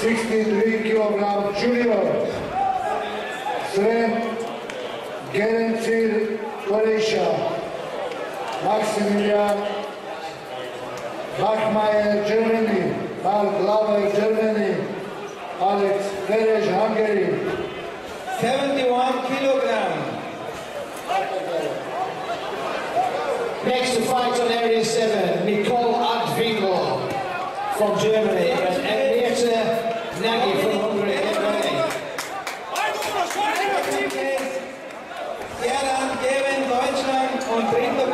63 kilogram junior. Sven Gerencir Croatia. Maximilian Bachmeier, Germany. Mark Lauer, Germany. Alex Perez, Hungary. 71 kilogram. Next to fight on Area 7, Nicole Adwinkel from Germany and Henriette Nagy from Hungary. Get ready. Gerhard Geben, Deutschland und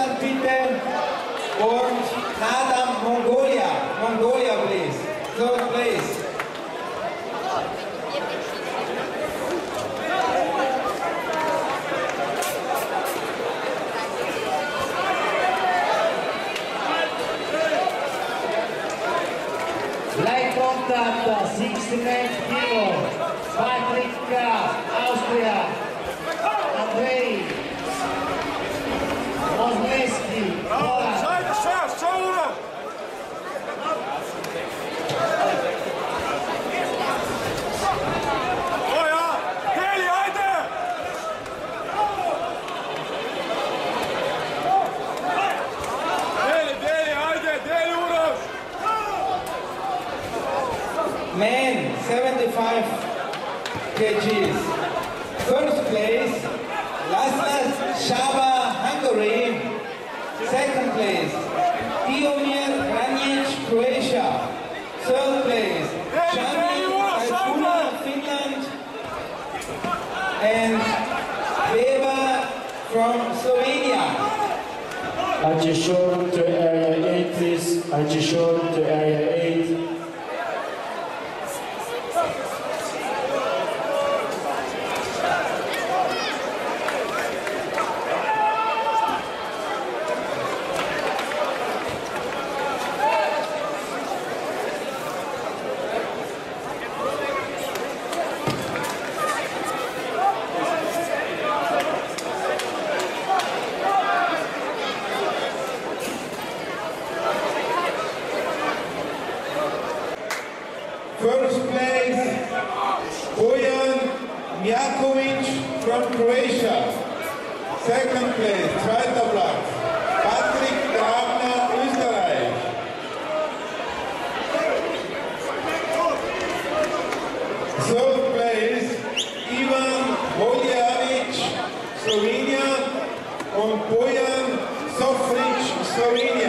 Deutschland bitte. Und Nadam, Mongolia. Mongolia, please. Third place. Light contact, 69 kilo. Patrick Austria. Kozlinski. Bravo, zij de zes, zonen! Oh ja, Kelly, uit Deli, deli, ajde, deli Uroš! Man, 75 kgs. First place, Lasnas Shaba Second place, Diomir Ranjic, Croatia. Third place, Shani Kalkuna, Finland. And Weber from Slovenia. Ajishor to area 8, please. Ajishor to area 8. First place, Bojan Mijakovic from Croatia. Second place, zweiter Platz, Patrick Grabner, Österreich. Third place, Ivan Voljavic, Slovenia und Bojan Sofric, Slovenia.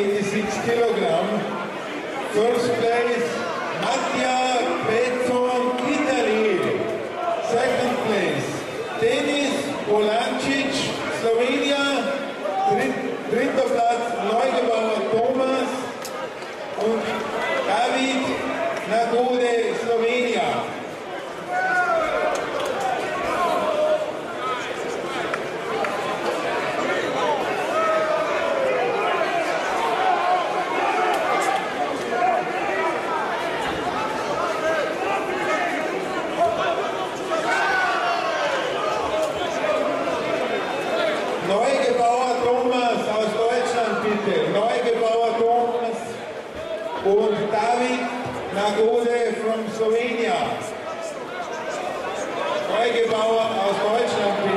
86 kilogram. First place, Matja Petson, Italy. Second place, Denis Bolancic, Slovenia. Und David Nagode from Slovenia. Neugebauer aus Deutschland